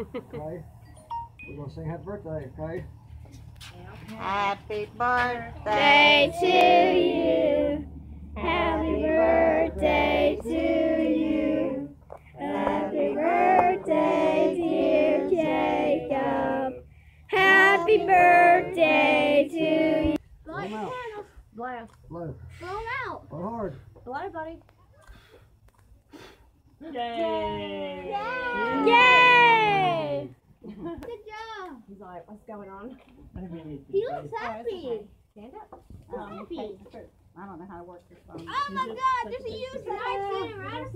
Okay? We're gonna sing happy birthday, okay? Happy birthday to you. Happy birthday to you. Happy birthday, dear Jacob. Happy birthday to you. Blow 'em out. Blow. Blow. Blow 'em out. Blow hard. Blow, buddy. Yay! Yay! Good job. He's like, what's going on? Oh, he looks um, happy. Stand up. Happy. I don't know how to work this phone. Oh my God, there's a user. I see it right